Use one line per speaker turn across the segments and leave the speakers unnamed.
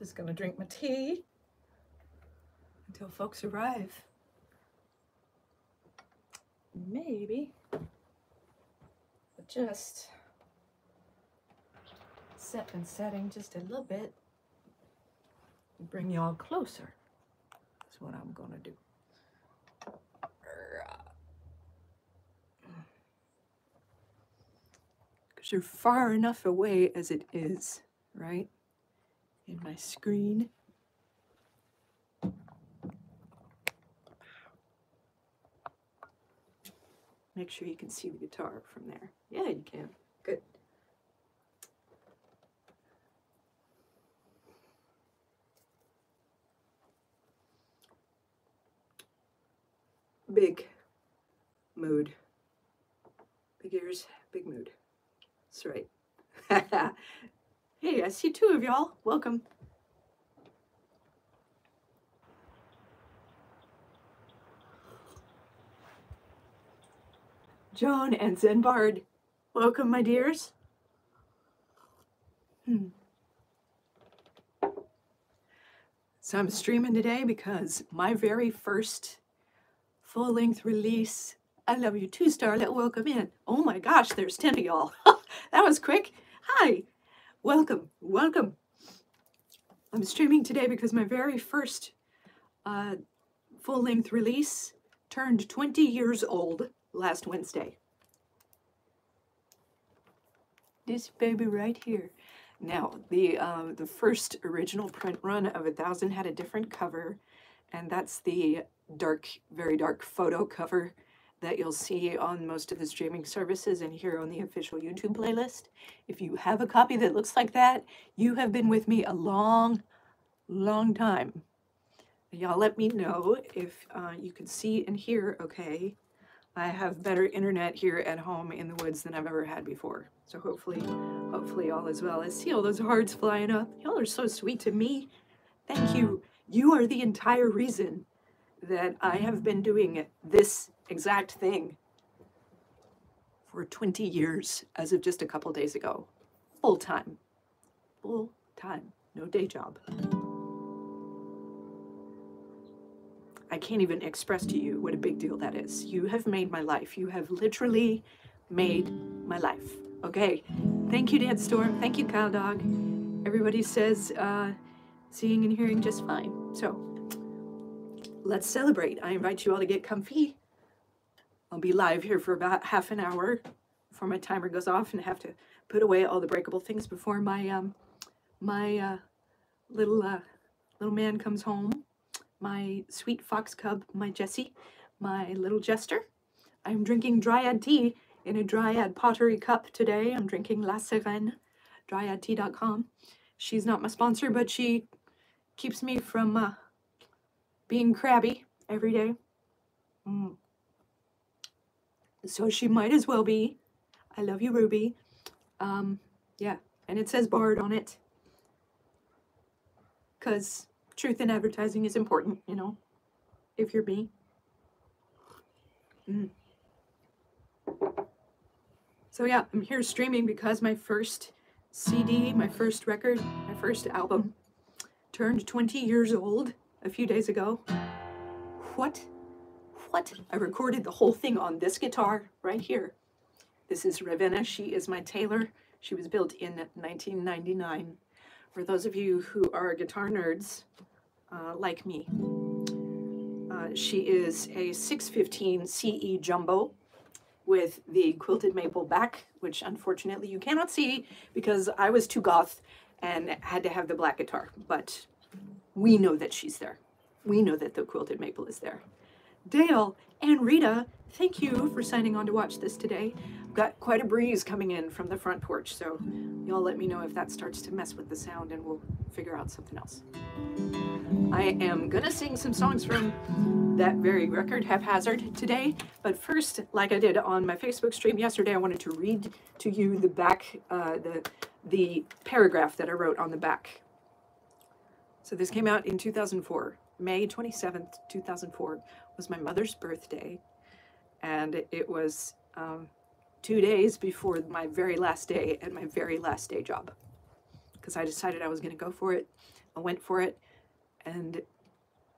Just gonna drink my tea until folks arrive. Maybe adjust set and setting just a little bit. Bring y'all closer. That's what I'm gonna do. Because you're far enough away as it is, right? In my screen. Make sure you can see the guitar from there. Yeah, you can. Good. Big mood. Big ears, big mood. That's right. hey, I see two of y'all. Welcome. Joan and Zenbard. Welcome, my dears. Hmm. So I'm streaming today because my very first full-length release, I Love You Too, Starlet, welcome in. Oh my gosh, there's 10 of y'all. that was quick. Hi, welcome, welcome. I'm streaming today because my very first uh, full-length release turned 20 years old last Wednesday. This baby right here. Now, the um, the first original print run of a thousand had a different cover, and that's the dark, very dark photo cover that you'll see on most of the streaming services and here on the official YouTube playlist. If you have a copy that looks like that, you have been with me a long, long time. Y'all let me know if uh, you can see and hear okay. I have better internet here at home in the woods than I've ever had before. So hopefully, hopefully all is well. I see all those hearts flying up. Y'all are so sweet to me. Thank you. You are the entire reason that I have been doing this exact thing for 20 years as of just a couple days ago. Full time. Full time. No day job. I can't even express to you what a big deal that is. You have made my life. You have literally made my life. Okay. Thank you, Dance Storm. Thank you, Kyle Dog. Everybody says uh, seeing and hearing just fine. So let's celebrate. I invite you all to get comfy. I'll be live here for about half an hour before my timer goes off and I have to put away all the breakable things before my um my uh, little uh, little man comes home my sweet fox cub, my Jessie, my little jester. I'm drinking dryad tea in a dryad pottery cup today. I'm drinking La Serene, dryadtea.com. She's not my sponsor, but she keeps me from uh, being crabby every day. Mm. So she might as well be. I love you, Ruby. Um, yeah, and it says Bard on it. Because truth in advertising is important, you know, if you're me. Mm. So yeah, I'm here streaming because my first CD, my first record, my first album turned 20 years old a few days ago. What? What? I recorded the whole thing on this guitar right here. This is Ravenna. She is my Taylor. She was built in 1999. For those of you who are guitar nerds, uh, like me. Uh, she is a 615 CE Jumbo with the quilted maple back, which unfortunately you cannot see because I was too goth and had to have the black guitar. But we know that she's there. We know that the quilted maple is there. Dale and Rita, thank you for signing on to watch this today. Got quite a breeze coming in from the front porch, so y'all let me know if that starts to mess with the sound and we'll figure out something else. I am gonna sing some songs from that very record, Haphazard, today. But first, like I did on my Facebook stream yesterday, I wanted to read to you the back, uh, the, the paragraph that I wrote on the back. So this came out in 2004. May 27th, 2004 was my mother's birthday. And it was um, two days before my very last day at my very last day job. Because I decided I was going to go for it I went for it. And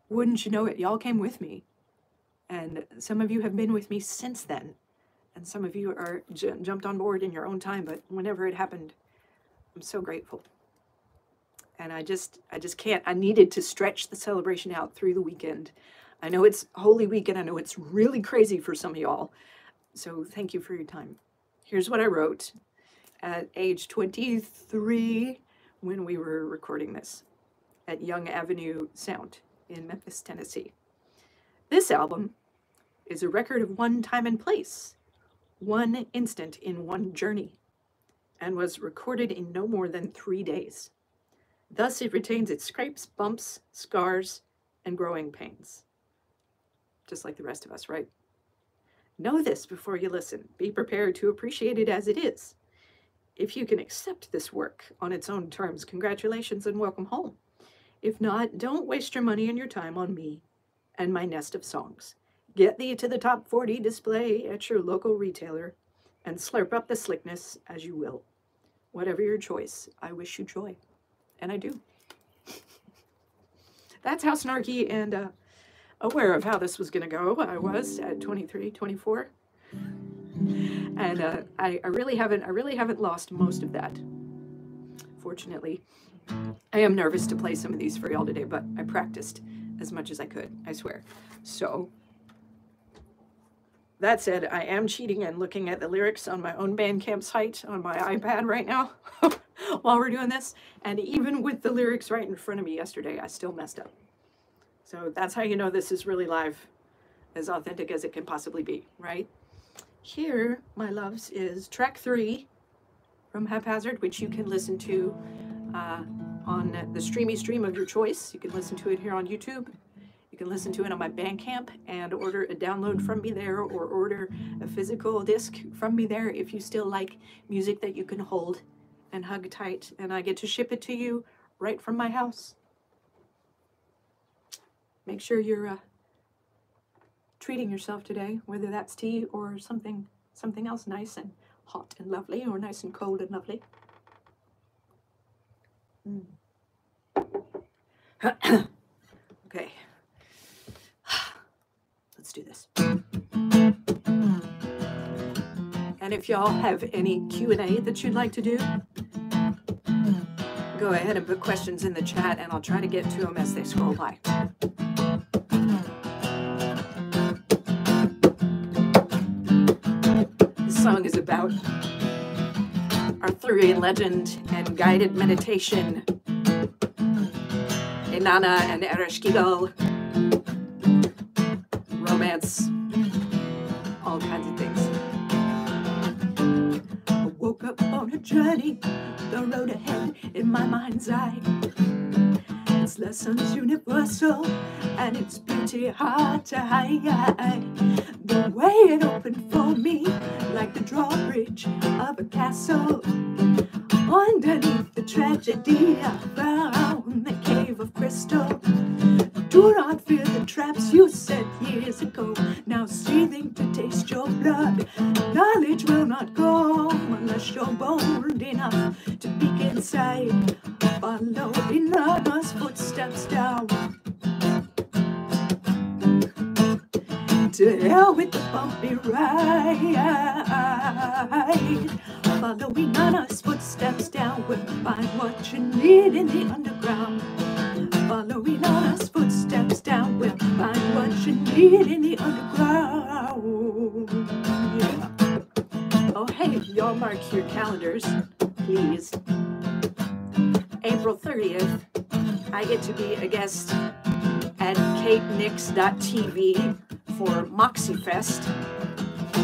wouldn't you know it, y'all came with me. And some of you have been with me since then. And some of you are j- jumped on board in your own time, but whenever it happened, I'm so grateful. And I just I just can't I needed to stretch the celebration out through the weekend. I know it's Holy Week and I know it's really crazy for some of y'all. So thank you for your time. Here's what I wrote at age 23 when we were recording this at Young Avenue Sound in Memphis, Tennessee. This album is a record of one time and place, one instant in one journey, and was recorded in no more than three days. Thus, it retains its scrapes, bumps, scars, and growing pains. Just like the rest of us, right? Know this before you listen. Be prepared to appreciate it as it is. If you can accept this work on its own terms, congratulations and welcome home. If not, don't waste your money and your time on me and my nest of songs. Get thee to the top 40 display at your local retailer and slurp up the slickness as you will. Whatever your choice, I wish you joy. And I do. That's how snarky and uh, aware of how this was going to go I was at 23, 24. And uh, I, I really haven't I really haven't lost most of that. Fortunately, I am nervous to play some of these for y'all today, but I practiced as much as I could, I swear. So, that said, I am cheating and looking at the lyrics on my own Bandcamp site on my iPad right now while we're doing this. And even with the lyrics right in front of me yesterday, I still messed up. So that's how you know this is really live, as authentic as it can possibly be, right? Here, my loves, is track three from Haphazard, which you can listen to uh, on the streamy stream of your choice. You can listen to it here on YouTube. You can listen to it on my Bandcamp and order a download from me there or order a physical disc from me there if you still like music that you can hold and hug tight. And I get to ship it to you right from my house. Make sure you're uh, treating yourself today, whether that's tea or something something else nice and hot and lovely or nice and cold and lovely. Mm. okay. Let's do this. And if y'all have any Q&A that you'd like to do, go ahead and put questions in the chat and I'll try to get to them as they scroll by. Song is about Arthurian legend and guided meditation. Inanna and Ereshkigal, romance, all kinds of things. I woke up on a journey, the road ahead in my mind's eye. Its lessons universal and its beauty hard to hide. The way it opened for me like the drawbridge of a castle. Underneath the tragedy, I found the cave of crystal. Do not fear the traps you set years ago. Now seething to taste your blood. Knowledge will not go unless you're bold enough to peek inside. Follow Inanna's footsteps down. To hell with the bumpy ride. Follow Inanna's footsteps down. We'll find what you need in the underground. Follow Inanna's footsteps down. We'll find what you need in the underground. Yeah. Oh, hey, y'all mark your calendars, please. April 30th, I get to be a guest at katenix.tv for Moxie Fest.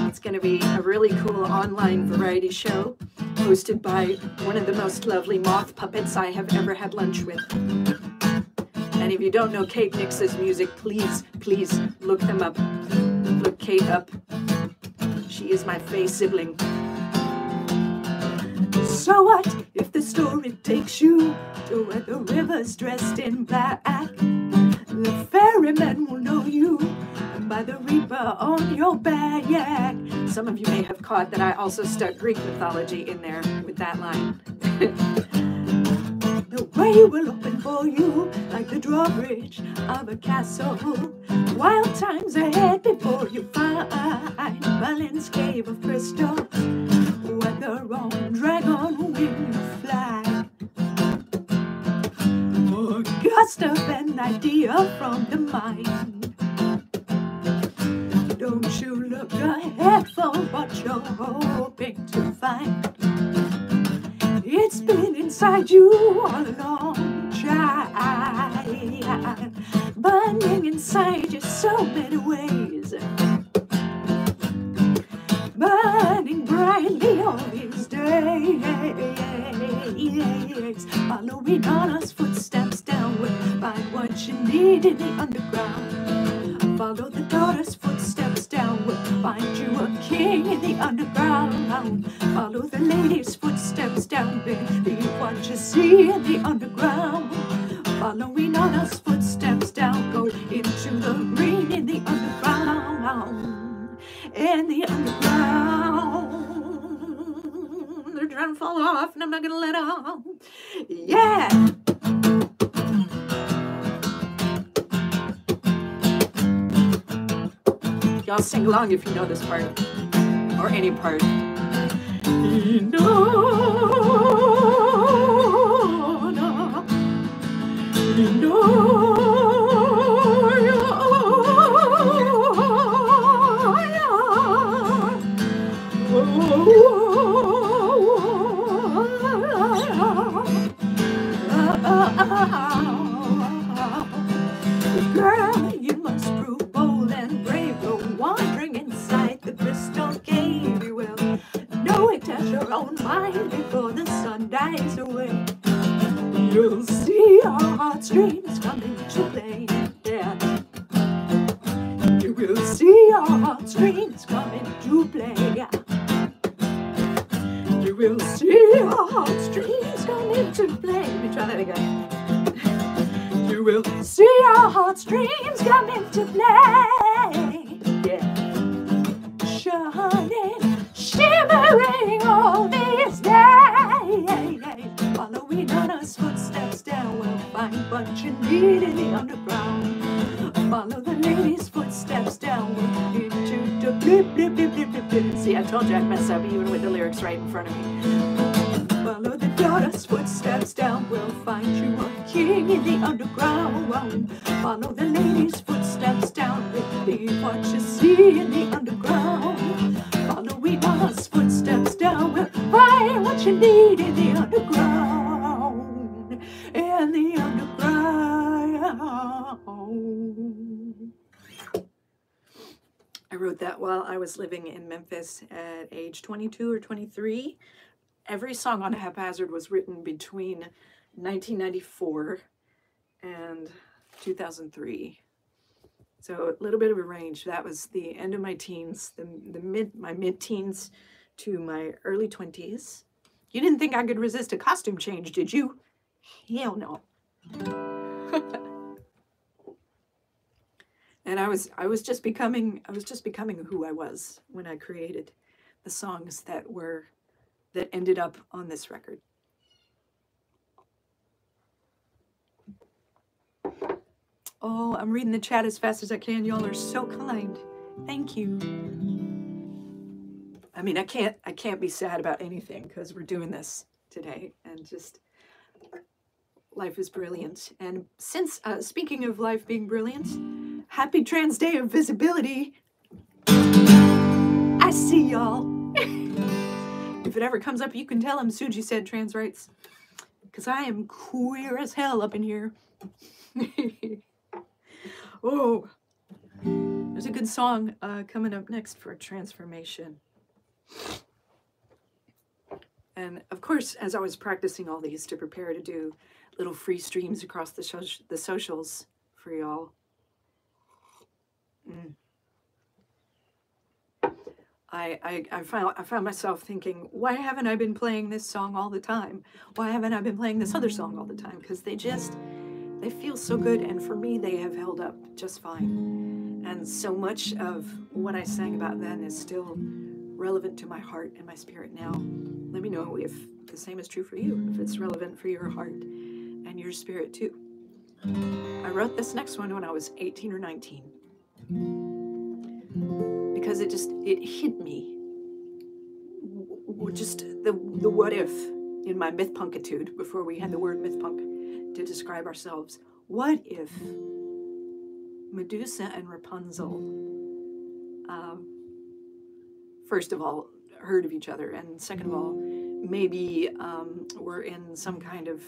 It's going to be a really cool online variety show hosted by one of the most lovely moth puppets I have ever had lunch with. And if you don't know Kate Nix's music, please, please look them up. Look Kate up. She is my fae sibling. So what if the story takes you to where the river's dressed in black? The ferryman will know you by the reaper on your back. Some of you may have caught that I also stuck Greek mythology in there with that line. The way will open for you like the drawbridge of a castle. Wild times ahead before you find Merlin's cave of crystal. When the wrong dragon wing fly. A gust of an idea from the mind. Don't you look ahead for what you're hoping to find. It's been inside you all along, child. Burning inside you so many ways. These days. Following us footsteps downward. Find what you need in the underground. Follow the daughter's footsteps downward. Find you a king in the underground. Follow the lady's footsteps down, baby. What you see in the underground. Following us footsteps down, go into the green in the underground. In the underground. Trying to fall off, and I'm not gonna let them. Yeah. Y'all sing along if you know this part or any part. Girl, own mind before the sun dies away. You'll see our heartstrings coming to play. Yeah. You will see our heartstrings coming to play. You will see our heartstrings coming to play. Let me try that again. You will see our heartstrings coming to play. Yeah. Shining, shimmering all these days. Following on us footsteps down, we'll find what you need in the underground. Follow the lady's footsteps down, we'll into the blip, blip, blip, blip, blip, blip. See, I told you I'd mess up even with the lyrics right in front of me. Follow the daughter's footsteps down, we'll find you a king in the underground. Follow the lady's footsteps down, believe what you see in the underground. Follow Eva's footsteps down, we'll find what you need in the underground. In the underground. I wrote that while I was living in Memphis at age 22 or 23 every song on Haphazard was written between 1994 and 2003. So a little bit of a range. That was the end of my teens, the, the mid my mid-teens to my early 20s. You didn't think I could resist a costume change, did you? Hell no. and I was I was just becoming I was just becoming who I was when I created the songs that were that ended up on this record. Oh, I'm reading the chat as fast as I can. Y'all are so kind. Thank you. I mean, I can't I can't be sad about anything because we're doing this today and just life is brilliant. And since uh, speaking of life being brilliant, happy Trans Day of Visibility. I see y'all. If it ever comes up, you can tell him Suji said trans rights. Because I am queer as hell up in here. oh, there's a good song uh, coming up next for transformation. And of course, as I was practicing all these to prepare to do little free streams across the, so- the socials for y'all. Mm. I, I, I, found, I found myself thinking, why haven't I been playing this song all the time? Why haven't I been playing this other song all the time? Because they just, they feel so good. And for me, they have held up just fine. And so much of what I sang about then is still relevant to my heart and my spirit now. Let me know if the same is true for you, if it's relevant for your heart and your spirit too. I wrote this next one when I was 18 or 19 because it just it hit me just the the what if in my myth punkitude before we had the word myth punk to describe ourselves. What if Medusa and Rapunzel um, first of all heard of each other and second of all maybe um, were in some kind of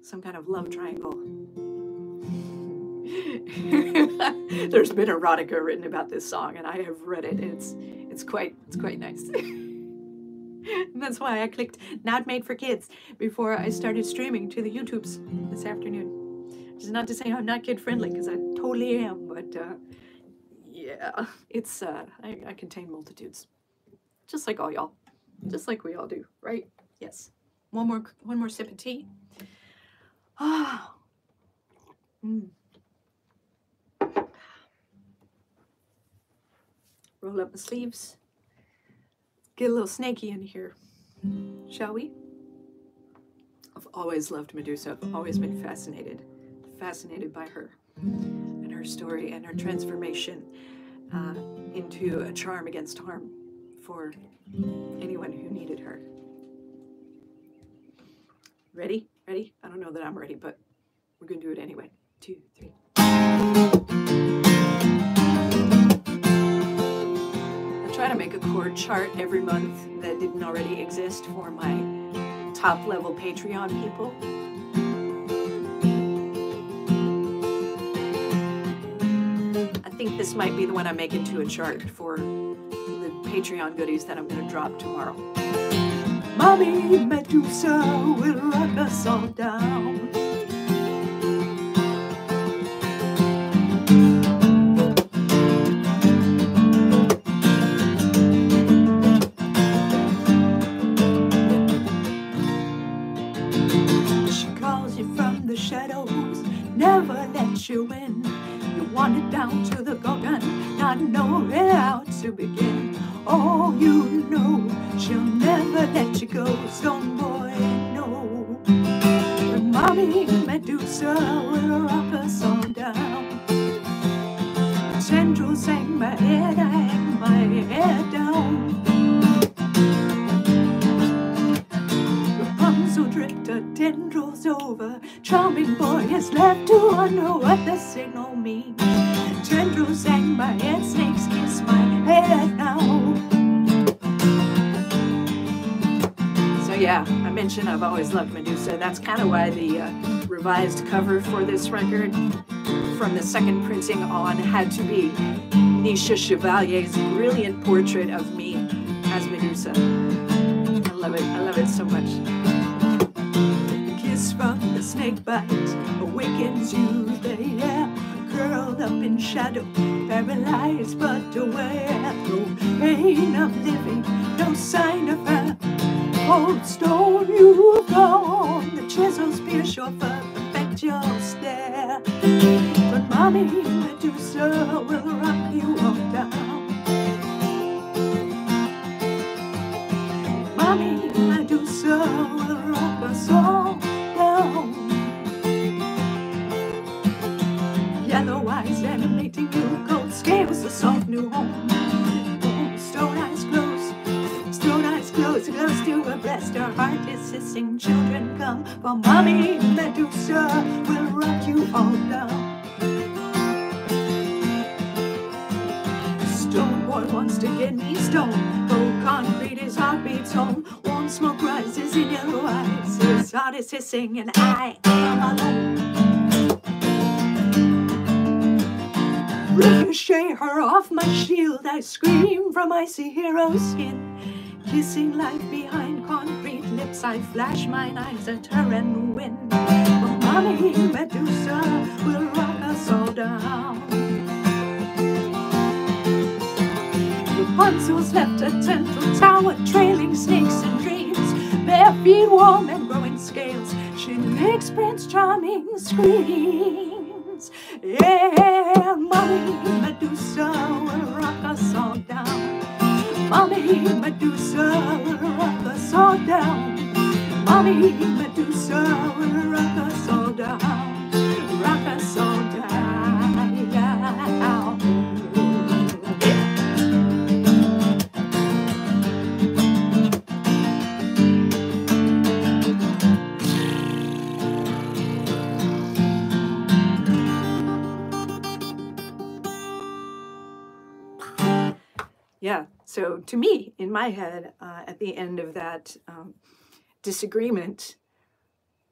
some kind of love triangle? There's been erotica written about this song and i have read it. It's it's quite it's quite nice that's why i clicked not made for kids before i started streaming to the youtubes this afternoon. Which is not to say i'm not kid friendly because i totally am but uh, yeah it's uh, I, I contain multitudes. Just like all y'all. Just like we all do right? Yes. One more one more sip of tea. Ah mm. roll up the sleeves, get a little snaky in here, shall we? I've always loved Medusa. I've always been fascinated, fascinated by her and her story and her transformation uh, into a charm against harm for anyone who needed her. Ready? Ready? I don't know that I'm ready, but we're going to do it anyway. Two, three. Try to make a chord chart every month that didn't already exist for my top level Patreon people. I think this might be the one I make into a chart for the Patreon goodies that I'm going to drop tomorrow. Mommy Medusa will rock us all down. You win. You want it down to the Gorgon, not knowing how to begin. Oh, you know she'll never I've always loved Medusa. That's kind of why the uh, revised cover for this record from the second printing on had to be Nisha Chevalier's brilliant portrait of me as Medusa. I love it. I love it so much A kiss from the snake bite awakens you there, curled up in shadow, paralyzed but aware. No pain of living, no sign of her. Old stone you've gone, the chisels pierce your fur, perfect your stare. But mommy the Medusa will rock you all down. Mommy Medusa will rock us all down. Yellow eyes animating new cold scales, a soft new home. Closed, close to her breast. Her heart is hissing. Children come, for mommy Medusa will rock you all down. Stone boy wants to get me stone. Oh, concrete, is heart beats home. Warm smoke rises in yellow eyes. His heart is hissing, and I am alone. Ricochet her off my shield. I scream from icy hero skin. Kissing life behind concrete lips, I flash mine eyes at her and win. But mommy Medusa will rock us all down. Rapunzel's left a tendril tower, trailing snakes and dreams. Bare feet warm and growing scales. She makes Prince Charming screams. Yeah, Mommy Medusa Mommy Medusa will rock us all down. Mommy Medusa will rock us all down, So to me, in my head, uh, at the end of that um, disagreement,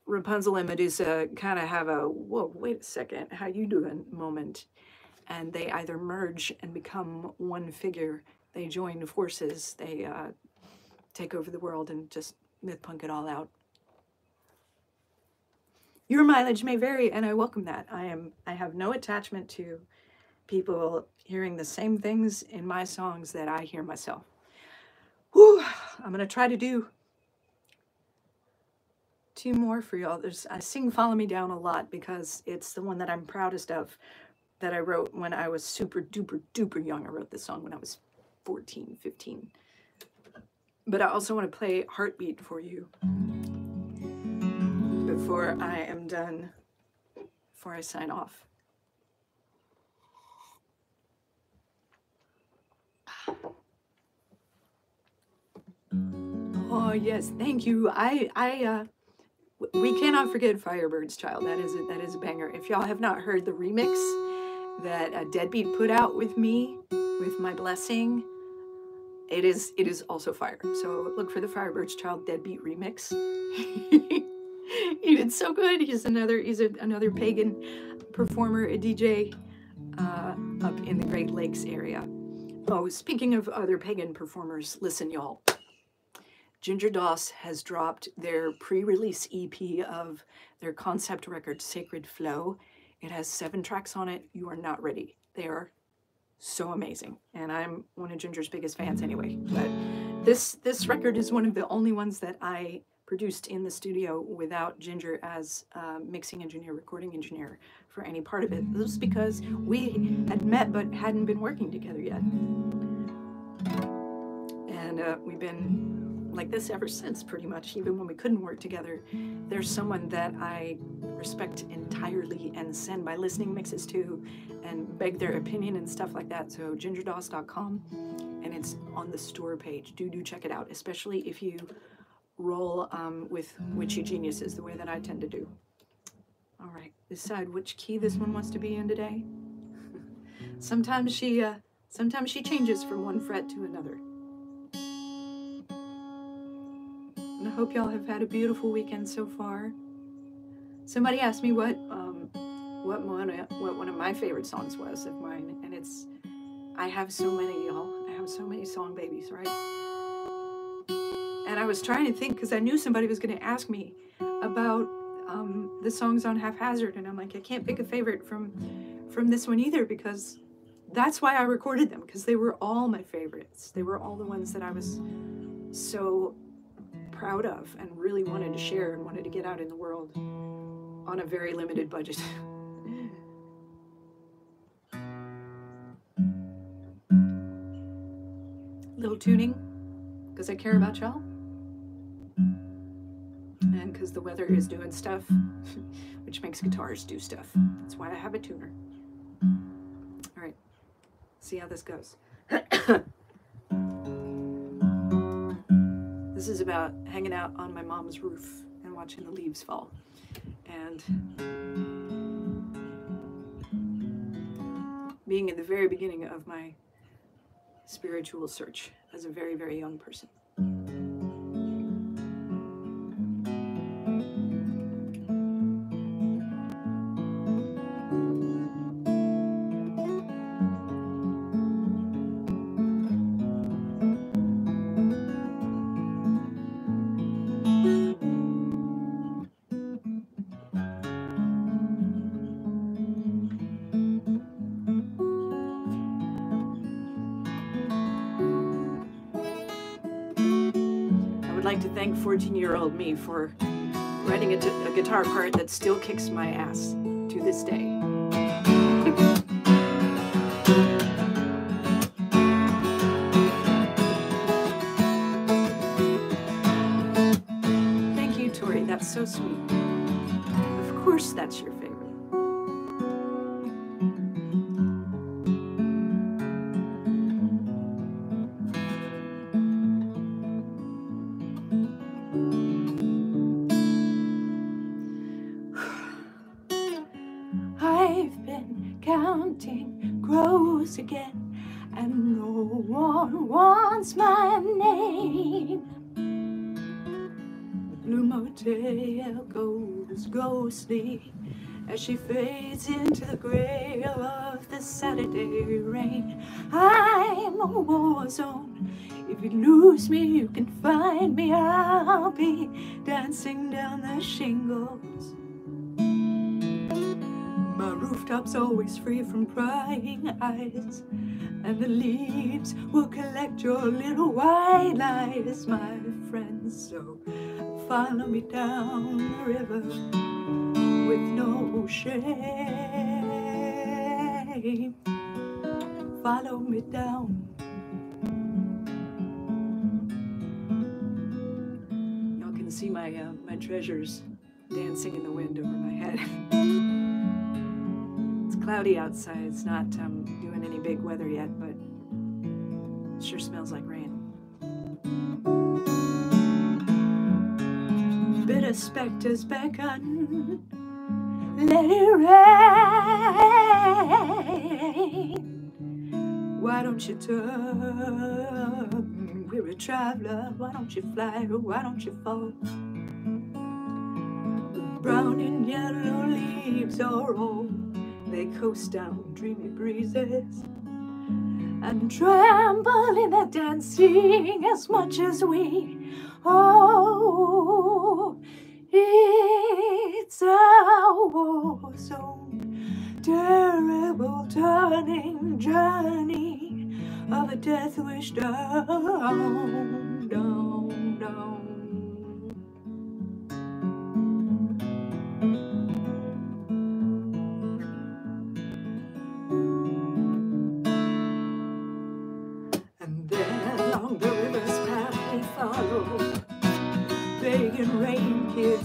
Rapunzel and Medusa kind of have a whoa, wait a second, how you doing moment, and they either merge and become one figure. They join forces. They uh, take over the world and just myth punk it all out. Your mileage may vary, and I welcome that. I am. I have no attachment to people hearing the same things in my songs that I hear myself. Whew, I'm gonna try to do two more for y'all. There's I sing Follow Me Down a lot because it's the one that I'm proudest of that I wrote when I was super duper duper young. I wrote this song when I was 14, 15. But I also want to play Heartbeat for you before I am done, before I sign off. Oh yes, thank you. I I uh we cannot forget Firebird's Child. That is a, that is a banger. If y'all have not heard the remix that uh, Deadbeat put out with me with my blessing, it is it is also fire. So look for the Firebird's Child Deadbeat remix. he did so good. He's another he's a, another pagan performer, a DJ uh, up in the Great Lakes area. Oh, speaking of other pagan performers, listen, y'all. Ginger Doss has dropped their pre release EP of their concept record, Sacred Flow. It has seven tracks on it. You are not ready. They are so amazing. And I'm one of Ginger's biggest fans anyway. But this this record is one of the only ones that I produced in the studio without Ginger as uh, mixing engineer, recording engineer for any part of it. This was because we had met but hadn't been working together yet. And uh, we've been like this ever since, pretty much, even when we couldn't work together. There's someone that I respect entirely and send my listening mixes to and beg their opinion and stuff like that. So, gingerdoss.com, and it's on the store page. Do do check it out, especially if you roll um, with witchy geniuses the way that I tend to do. All right, decide which key this one wants to be in today. sometimes she, uh, sometimes she changes from one fret to another. And I hope y'all have had a beautiful weekend so far. Somebody asked me what um, what one what one of my favorite songs was of mine, and it's I have so many y'all. I have so many song babies, right? And I was trying to think because I knew somebody was going to ask me about um, the songs on Haphazard, and I'm like, I can't pick a favorite from from this one either because that's why I recorded them because they were all my favorites. They were all the ones that I was so proud of and really wanted to share and wanted to get out in the world on a very limited budget. Little tuning because I care about y'all because the weather is doing stuff, which makes guitars do stuff. That's why I have a tuner. All right, see how this goes. this is about hanging out on my mom's roof and watching the leaves fall. And being in the very beginning of my spiritual search as a very, very young person. Like to thank 14 year old me for writing a, a guitar part that still kicks my ass to this day. Thank you, Tori. That's so sweet. Of course, that's your favorite. Ghostly as she fades into the gray of the Saturday rain. I'm a war zone. If you lose me, you can find me. I'll be dancing down the shingles. My rooftop's always free from prying eyes, and the leaves will collect your little white lies, my friends. So follow me down the river with no shame. Follow me down. Y'all can see my uh, my treasures dancing in the wind over my head. it's cloudy outside. It's not um, doing any big weather yet, but it sure smells like rain. Specters beckon. Let it rain. Why don't you turn? We're a traveler. Why don't you fly? Why don't you fall? Brown and yellow leaves are all they coast down dreamy breezes and tremble in their dancing as much as we. Oh, it's a war zone, terrible turning journey of a death wish down, down, down.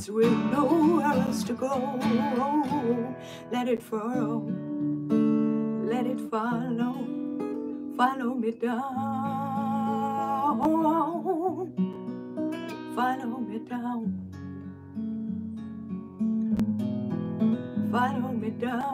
With nowhere else to go. Let it follow, let it follow, follow me down, follow me down, follow me down.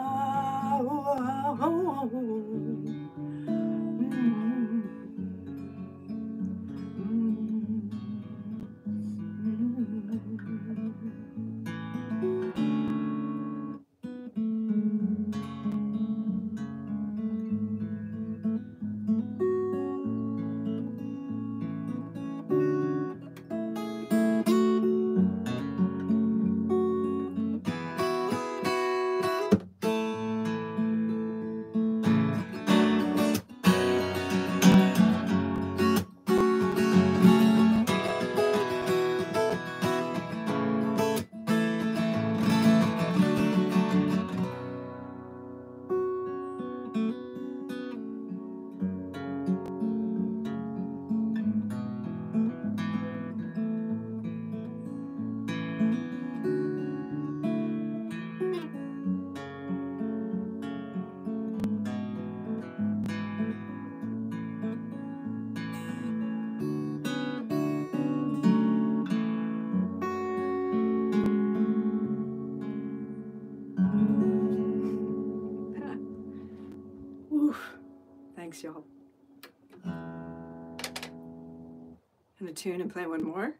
Thanks, y'all. Gonna tune and play one more.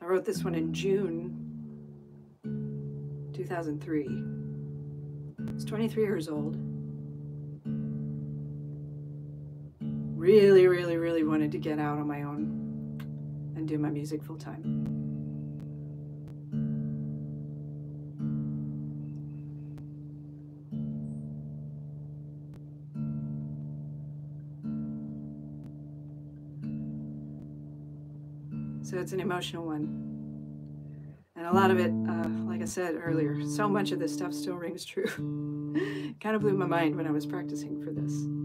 I wrote this one in June 2003. I was 23 years old. Really, really, really wanted to get out on my own and do my music full time. So it's an emotional one. And a lot of it, uh, like I said earlier, so much of this stuff still rings true. kind of blew my mind when I was practicing for this.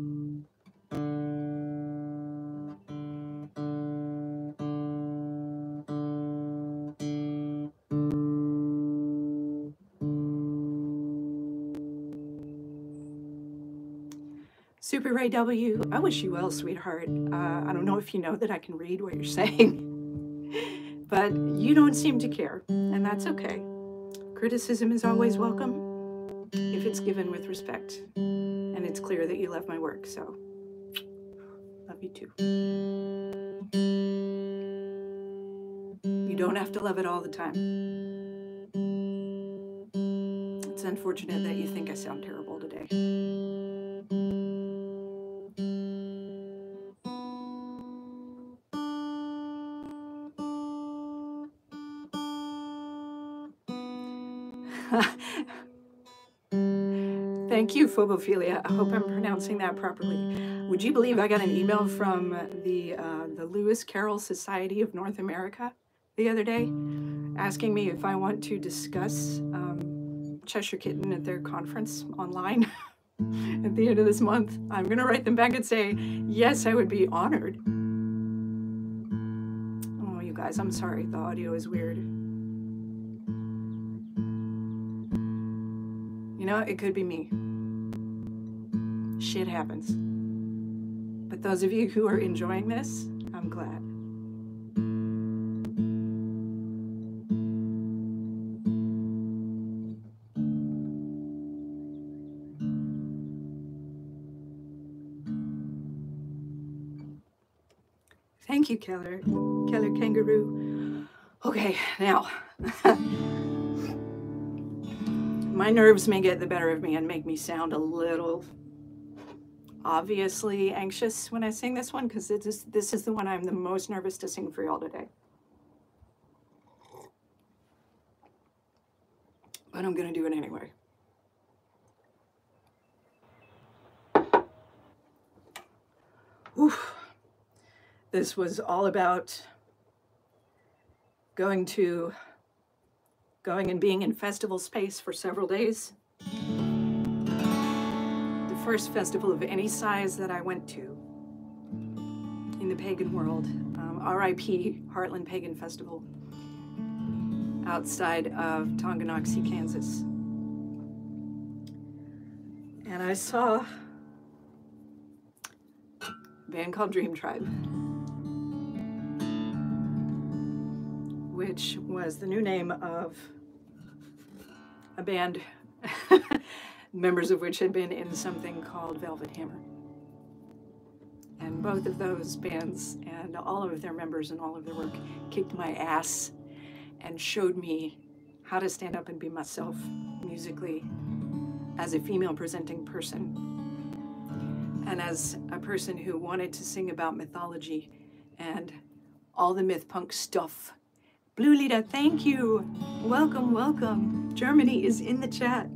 W, I wish you well, sweetheart. Uh, I don't know if you know that I can read what you're saying, but you don't seem to care, and that's okay. Criticism is always welcome if it's given with respect, and it's clear that you love my work, so love you too. You don't have to love it all the time. It's unfortunate that you think I sound terrible today. Phobophilia. I hope I'm pronouncing that properly. Would you believe I got an email from the uh, the Lewis Carroll Society of North America the other day, asking me if I want to discuss um, Cheshire Kitten at their conference online at the end of this month. I'm gonna write them back and say yes, I would be honored. Oh, you guys, I'm sorry. The audio is weird. You know, it could be me. Shit happens. But those of you who are enjoying this, I'm glad. Thank you, Keller. Keller Kangaroo. Okay, now. my nerves may get the better of me and make me sound a little obviously anxious when I sing this one because this is, this is the one I'm the most nervous to sing for y'all today. But I'm going to do it anyway. Oof. This was all about going to going and being in festival space for several days. First festival of any size that I went to in the pagan world, um, RIP Heartland Pagan Festival, outside of Tonganoxie, Kansas. And I saw a band called Dream Tribe. which was the new name of a band, members of which had been in something called Velvet Hammer. And both of those bands and all of their members and all of their work kicked my ass and showed me how to stand up and be myself musically as a female presenting person and as a person who wanted to sing about mythology and all the myth punk stuff Blue Lita, thank you. Welcome, welcome. Germany is in the chat.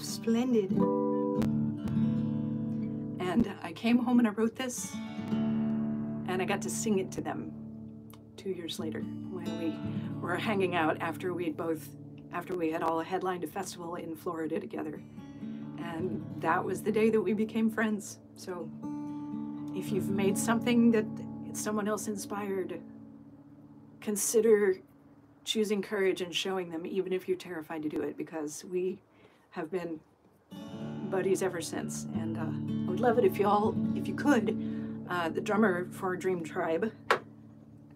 Splendid. And I came home and I wrote this, and I got to sing it to them two years later when we were hanging out after we'd both, after we had all headlined a festival in Florida together. And that was the day that we became friends. So if you've made something that someone else inspired, consider choosing courage and showing them, even if you're terrified to do it, because we have been buddies ever since. And uh, I would love it if y'all, if you could, uh, the drummer for Dream Tribe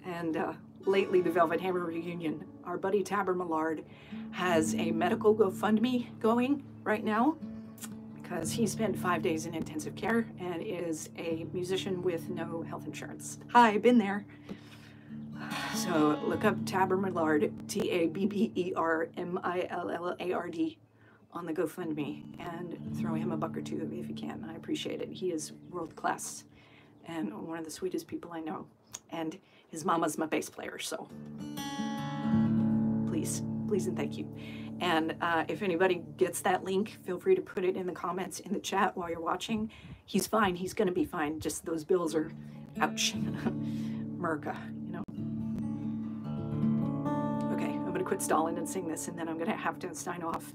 and uh, lately the Velvet Hammer reunion, our buddy Tabber Millard has a medical GoFundMe going right now because he spent five days in intensive care and is a musician with no health insurance. Hi, been there. So look up Tabber Millard, T A B B E R M I L L A R D, on the GoFundMe and throw him a buck or two if you can. I appreciate it. He is world class and one of the sweetest people I know. And his mama's my bass player, so please, please and thank you. And uh, if anybody gets that link, feel free to put it in the comments in the chat while you're watching. He's fine. He's going to be fine. Just those bills are, ouch, Merca, you know. Okay, I'm going to quit stalling and sing this, and then I'm going to have to sign off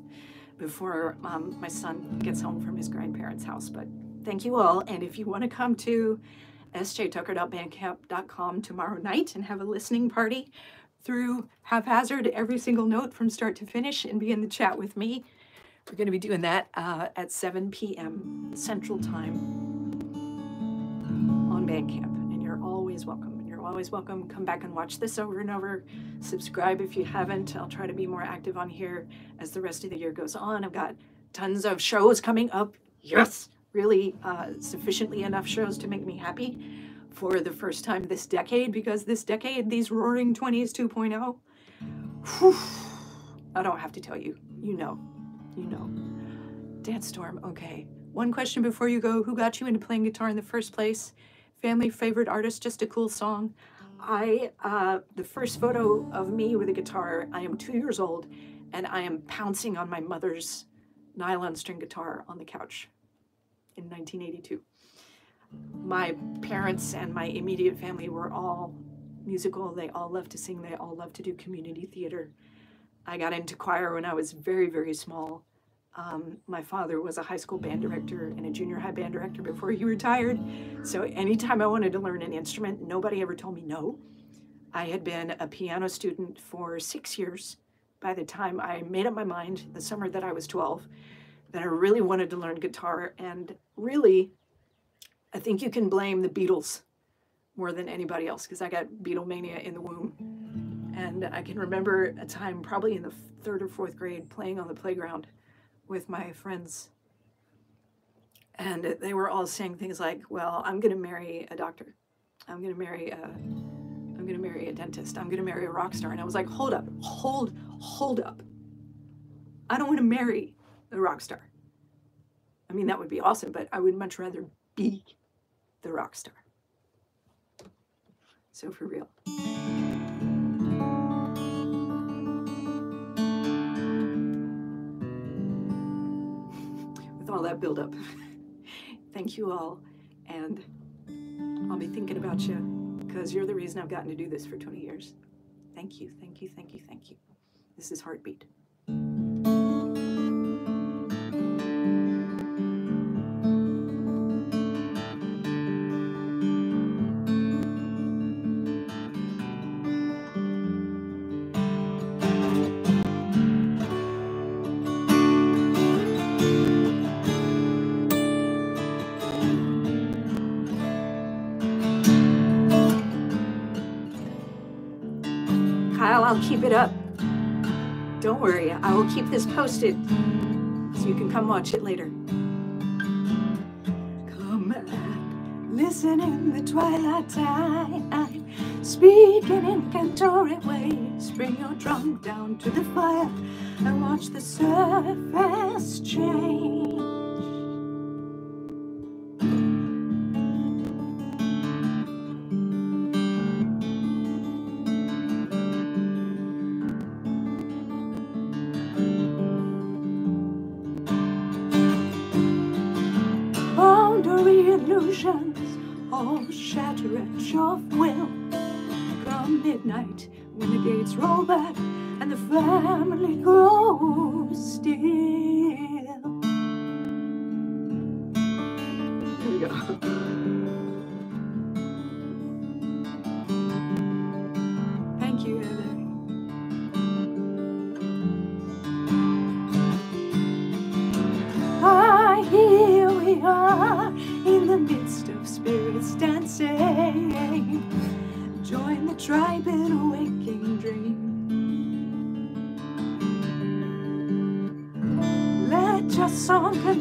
before um, my son gets home from his grandparents' house. But thank you all. And if you want to come to sjtucker.bandcamp.com tomorrow night and have a listening party through haphazard every single note from start to finish and be in the chat with me, we're going to be doing that uh, at 7 p.m. Central Time on Bandcamp. And you're always welcome. You're always welcome. Come back and watch this over and over. Subscribe if you haven't. I'll try to be more active on here as the rest of the year goes on. I've got tons of shows coming up. Yes, really uh, sufficiently enough shows to make me happy for the first time this decade because this decade, these roaring 20s 2.0, whew, I don't have to tell you. You know you know. Dance Storm, okay. One question before you go Who got you into playing guitar in the first place? Family favorite artist, just a cool song. I, uh, the first photo of me with a guitar, I am two years old and I am pouncing on my mother's nylon string guitar on the couch in 1982. My parents and my immediate family were all musical. They all loved to sing, they all loved to do community theater. I got into choir when I was very, very small. Um, my father was a high school band director and a junior high band director before he retired. So anytime I wanted to learn an instrument, nobody ever told me no. I had been a piano student for six years by the time I made up my mind the summer that I was 12 that I really wanted to learn guitar. And really, I think you can blame the Beatles more than anybody else because I got Beatlemania in the womb. And I can remember a time, probably in the third or fourth grade, playing on the playground with my friends. And they were all saying things like, well, I'm going to marry a doctor. I'm going to marry a, I'm going to marry a dentist. I'm going to marry a rock star. And I was like, hold up, hold, hold up. I don't want to marry a rock star. I mean, that would be awesome, but I would much rather be the rock star. So for real. That buildup. Thank you all. And I'll be thinking about you because you're the reason I've gotten to do this for 20 years. Thank you, thank you, thank you, thank you. This is Heartbeat. It up. Don't worry, I will keep this posted so you can come watch it later. Come and listen in the twilight time, speaking in cantoric ways. Bring your drum down to the fire and watch the surface change. Of will come midnight when the gates roll back and the family grows still.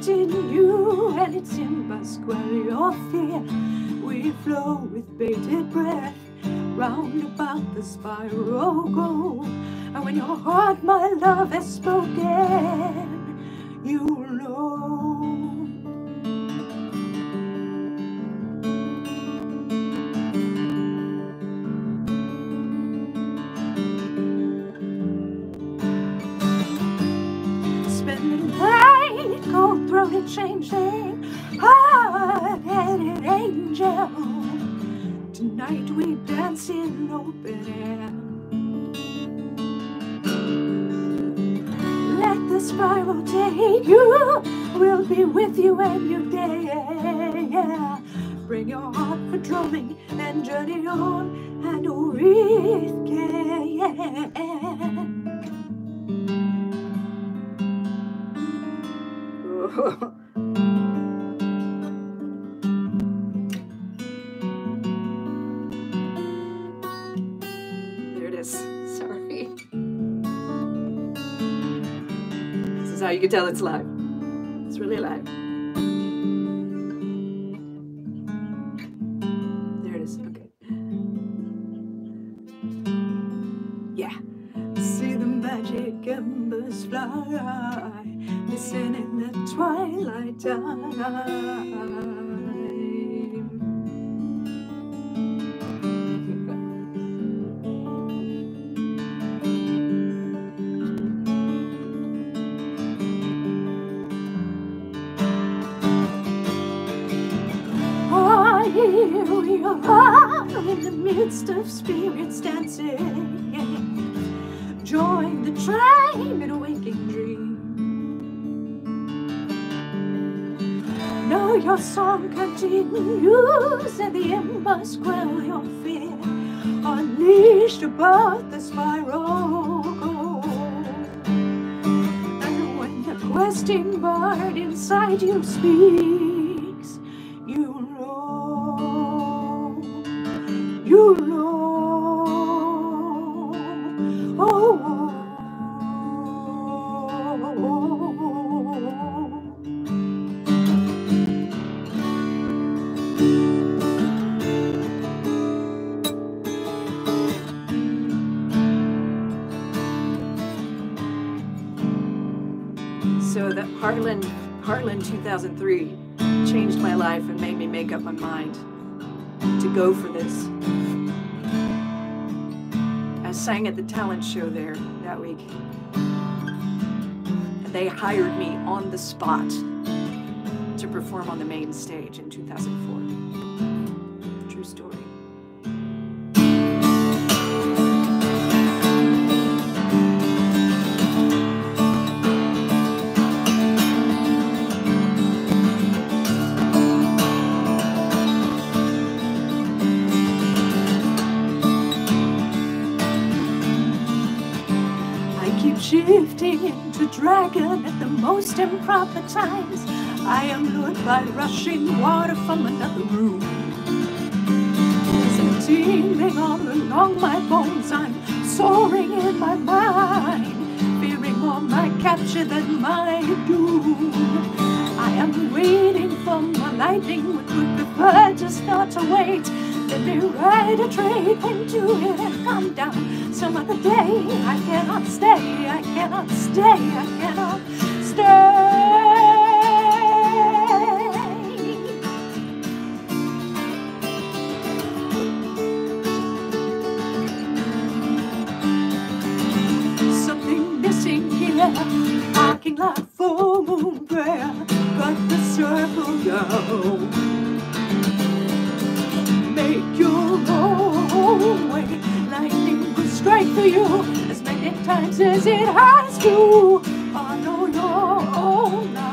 Song continue, and it's in Pasquale fear. We flow with bated breath round about the spiral go. And when your heart, my love, has spoken, we dance in open air. Let the spiral take you. We'll be with you when you day. Bring your heart for drumming and journey on and with care. you can tell it's live. It's really live. Of spirits dancing. Join the train in a waking dream. Know your song continues and the embers quell your fear. Unleashed above the spiral And when the questing bird inside you speaks. you know. 2003 changed my life and made me make up my mind to go for this. I sang at the talent show there that week. And they hired me on the spot to perform on the main stage in 2004. Dragon at the most improper times. I am lured by rushing water from another room. There's a tingling all along my bones. I'm soaring in my mind, fearing more my capture than my doom. I am waiting for my lightning, but would prefer just not to wait. Let me ride a train into it and come down some other day. I cannot stay, I cannot stay, I cannot stay. Something missing here, barking like for you as many times as it has to on your own life.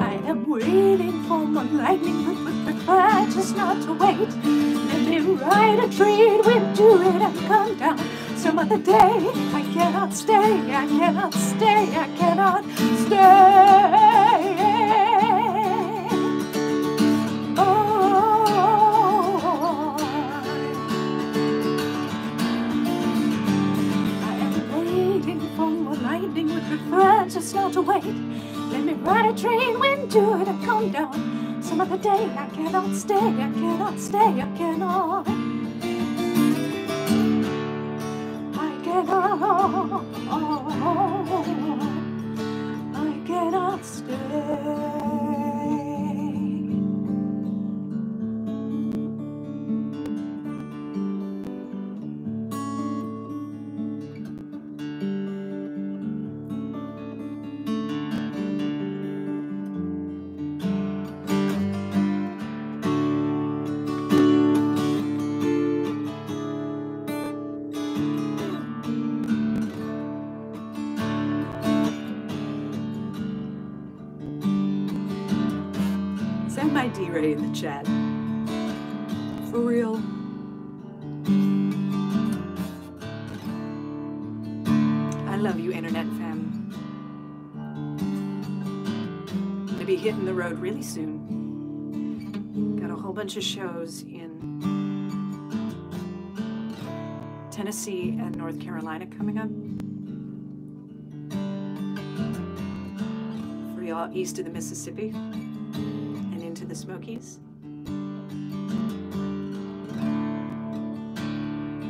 I am waiting for my lightning, but prefer just not to wait. Let me ride a train, we do it and come down some other day. I cannot stay, I cannot stay, I cannot stay. Not to wait. Let me ride a train, wind to it and come down. Some other day, I cannot stay, I cannot stay, I cannot, road really soon. Got a whole bunch of shows in Tennessee and North Carolina coming up. For y'all east of the Mississippi and into the Smokies.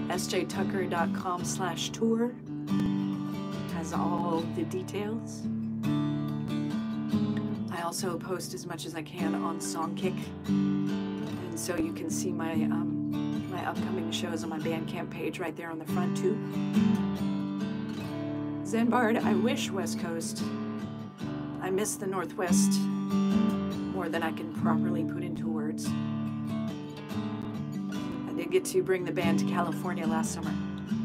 sjtucker.com slash tour has all the details. Also post as much as I can on Songkick, and so you can see my um, my upcoming shows on my Bandcamp page right there on the front too. Zenbard, I wish West Coast. I miss the Northwest more than I can properly put into words. I did get to bring the band to California last summer.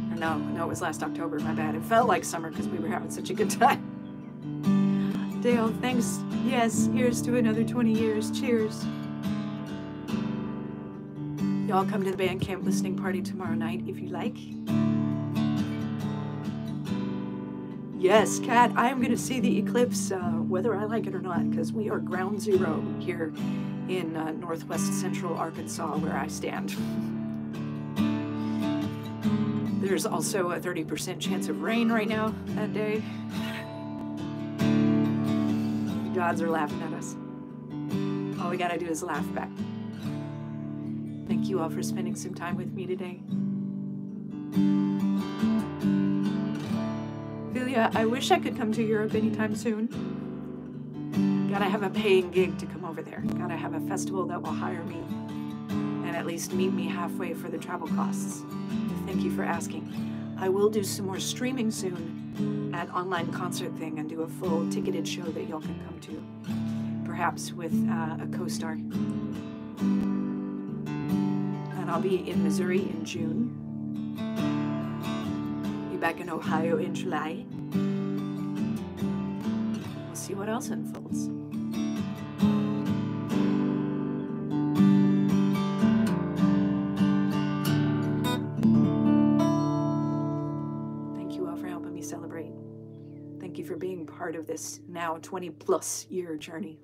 Or no, no, it was last October, my bad. It felt like summer because we were having such a good time. Dale, thanks. Yes, here's to another 20 years. Cheers. Y'all come to the Bandcamp listening party tomorrow night if you like. Yes, Kat, I am going to see the eclipse uh, whether I like it or not because we are ground zero here in uh, northwest central Arkansas where I stand. There's also a 30% chance of rain right now that day. Gods are laughing at us. All we gotta do is laugh back. Thank you all for spending some time with me today. Philia, I wish I could come to Europe anytime soon. Gotta have a paying gig to come over there. Gotta have a festival that will hire me and at least meet me halfway for the travel costs. Thank you for asking. I will do some more streaming soon at online concert thing and do a full ticketed show that y'all can come to, perhaps with uh, a co-star. And I'll be in Missouri in June. Be back in Ohio in July. We'll see what else unfolds. This now 20 plus year journey.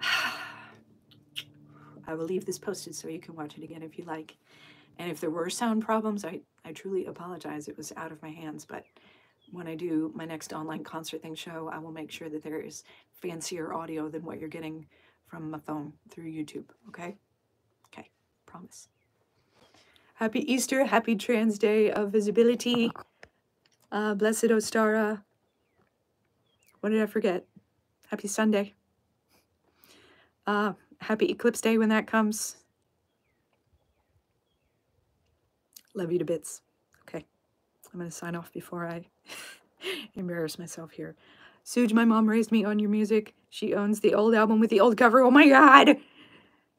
I will leave this posted so you can watch it again if you like. And if there were sound problems, I, I truly apologize. It was out of my hands. But when I do my next online concert thing show, I will make sure that there is fancier audio than what you're getting from my phone through YouTube. Okay? Okay. Promise. Happy Easter. Happy Trans Day of Visibility. Uh, blessed Ostara. What did I forget? Happy Sunday. Uh, happy Eclipse Day when that comes. Love you to bits. Okay. I'm going to sign off before I embarrass myself here. Suj, my mom raised me on your music. She owns the old album with the old cover. Oh my god!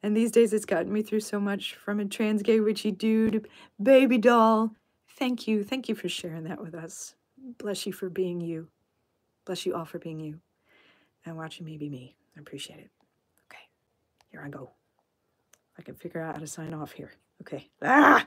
And these days it's gotten me through so much from a trans gay witchy dude, baby doll. Thank you. Thank you for sharing that with us. Bless you for being you. Bless you all for being you. And watching me be me. I appreciate it. Okay. Here I go. I can figure out how to sign off here. Okay. Ah!